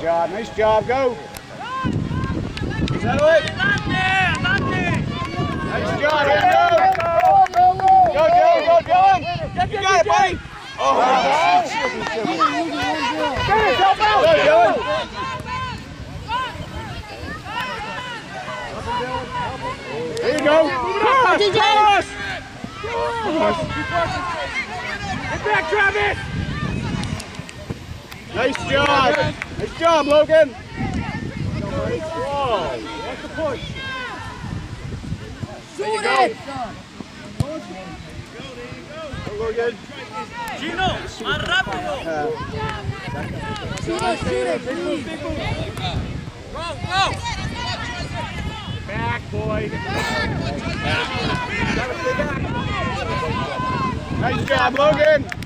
job, nice job, go. Settle it. Nice job, here go. Go, Dylan, go, Dylan. You got it, buddy. Oh, Finish, help out. Go, Dylan. There you go. Cross, cross. Get back, Travis. Nice job. Nice job, Logan. Whoa. What's the push? There you go. Go, Logan. Gino, más rápido. Uh, shoot it, shoot it, please. Go, go. Back, boy. Nice job, Logan.